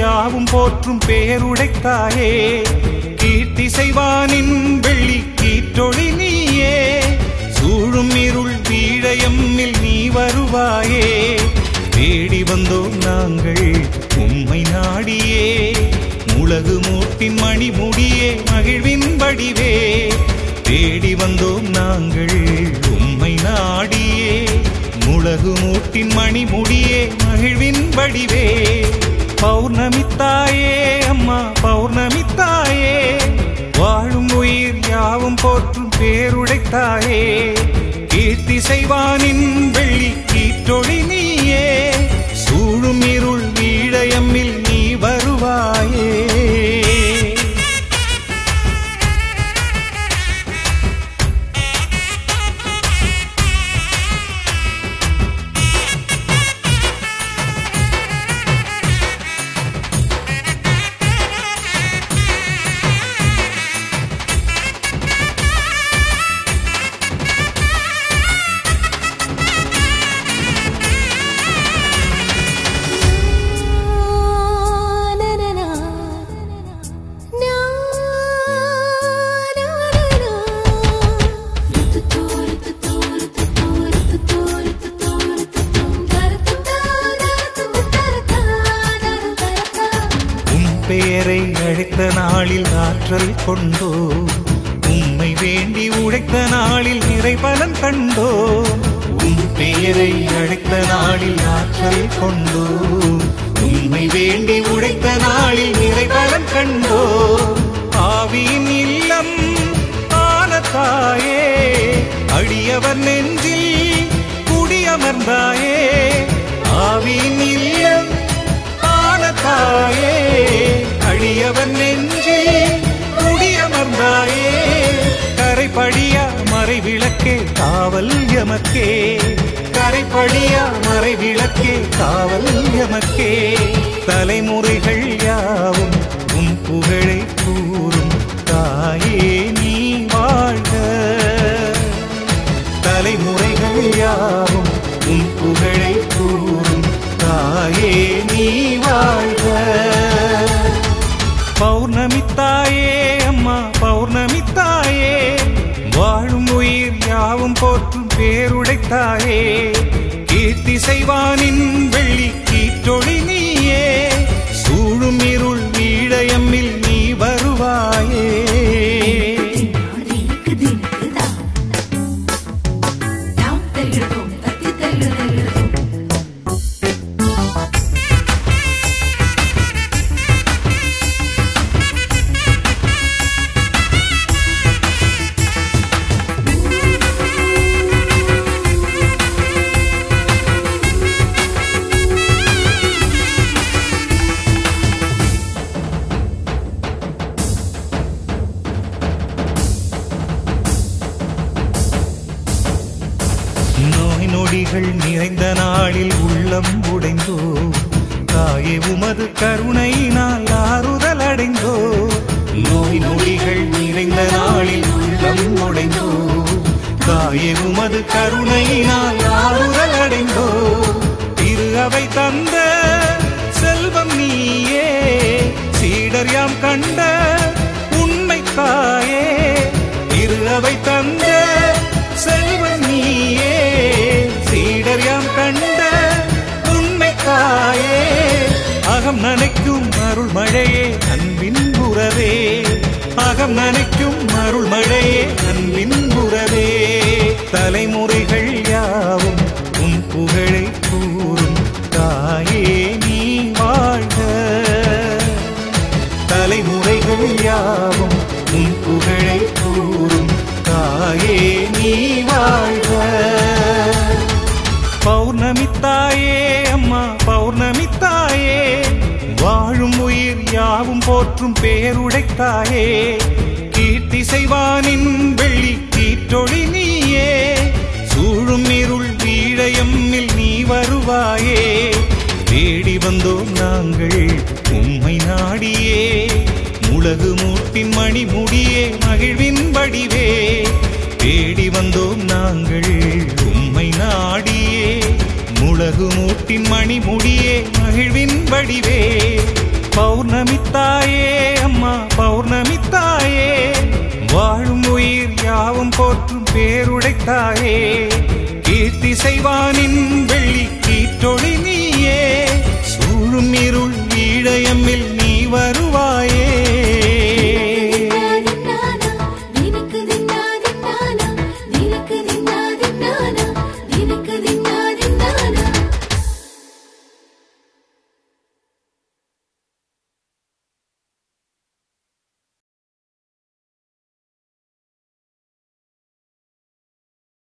யாவும் போற்றும் பேருடைத்தாயே. கீர்த்தி செய்வானின் வெள்ளி கீற்றொழி நீயே. சூழும் இருள் வீழையம்மில் நீ வருவாயே. தேடி வந்தோம் நாங்கள் உம்மை நாடியே. முழகு மூட்டின் மணிமுடியே மகிழ்வின் வடிவே. தேடி வந்தோம் நாங்கள் உம்மை நாடியே. முழகு மூட்டின் மணிமுடியே மகிழ்வின் வடிவே. பௌர்ணமி தாயே அம்மா பௌர்ணமி தாயே. வாழும் உயிர் யாவும் போற்றும் பேருடைத்தாயே கீர்த்தி செய்வானின் வெள்ளி கீற்றொளி நீயே. சூழும் இருள் வீழயம்மில் உன் பெயரை அழைத்த நாளில் ஆற்றல் கொண்டோ? உம்மை வேண்டி உழைத்த நாளில் இறைபலன் கண்டோ? உன் பெயரை அழைத்த நாளில் ஆற்றல் கொண்டோ? உம்மை வேண்டி உழைத்த நாளில் இறைபலன் கண்டோ? ஆவியின் இல்லம் ஆன தாயே அடியவர் நெஞ்சில் குடியமர்ந்தாய் காவல் எமக்கே கரைப்படியா மறை விளக்கே காவல் எமக்கே தலைமுறைகள் யாவும் உன் புகழை கூறும் தாயே நீ வாழ்க. தலைமுறைகள் யாவும் உன் புகழை கூறும் தாயே நீ வாழ்க. பௌர்ணமி தாயே அம்மா பௌர்ணமித்தாயே வாழும் போற்றும் பேருடைத்தாயே கீர்த்தி செய்வானின் வெள்ளி நொடிகள் நிறைந்த நாளில் உள்ளம் உடைந்தோ? தாயே உமது கருணையினால் ஆறுதல் அடைந்தோ? நோய் நொடிகள் நிறைந்த நாளில் உள்ளம் உடைந்தோ? தாயே உமது கருணையினால் நினைக்கும் அருள் மழையே அன்பின் உறவே. அகம் நினைக்கும் அருள் மழையே அன்பின் உறவே. தலைமுறைகள் யாவும் உன் புகழை கூறும் தாயே நீ வாழ்க. தலைமுறைகள் யாவும் போற்றும் பேருடைத்தாயே. கீர்த்தி செய்வானின் வெள்ளி கீற்றொழி நீயே. சூழும் இருள் வீழயம்மில் நீ வருவாயே. தேடி வந்தோம் நாங்கள் உம்மை நாடியே. முழகு மூட்டின் மணி முடியே மகிழ்வின் வடிவே. தேடி வந்தோம் நாங்கள் உம்மை நாடியே. முழகு மூட்டின் மணி முடியே மகிழ்வின் வடிவே. பௌர்ணமித்தாயே அம்மா பௌர்ணமித்தாயே. வாழும் உயிர் யாவும் போற்றும் பேருடைத்தாயே. கீர்த்தி செய்வானின் வெள்ளி